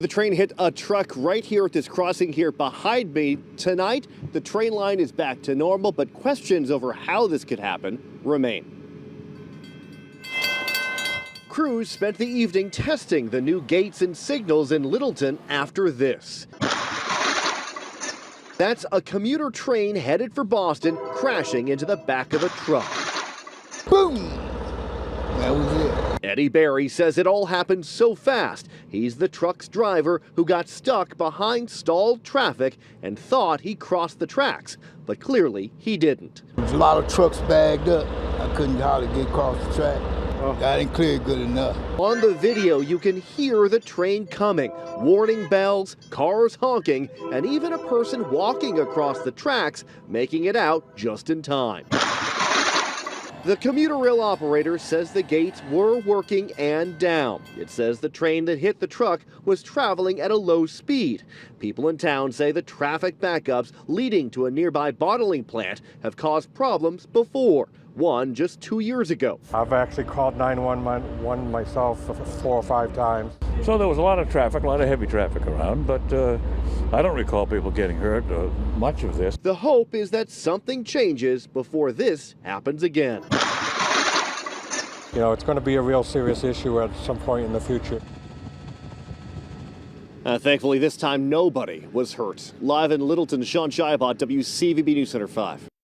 The train hit a truck right here at this crossing here behind me. Tonight, the train line is back to normal, but questions over how this could happen remain. Crews spent the evening testing the new gates and signals in Littleton after this. That's a commuter train headed for Boston crashing into the back of a truck. Boom! That was it. Eddie Barry says it all happened so fast. He's the truck's driver who got stuck behind stalled traffic and thought he crossed the tracks, but clearly he didn't. There's a lot of trucks bagged up. I couldn't hardly get across the track. Oh. I didn't clear good enough. On the video, you can hear the train coming, warning bells, cars honking, and even a person walking across the tracks making it out just in time. The commuter rail operator says the gates were working and down. It says the train that hit the truck was traveling at a low speed. People in town say the traffic backups leading to a nearby bottling plant have caused problems before. One just two years ago. I've actually called 911 myself four or five times. So there was a lot of traffic, a lot of heavy traffic around, but uh, I don't recall people getting hurt or much of this. The hope is that something changes before this happens again. You know, it's going to be a real serious issue at some point in the future. Uh, thankfully, this time nobody was hurt. Live in Littleton, Sean Shibot, WCVB News Center 5.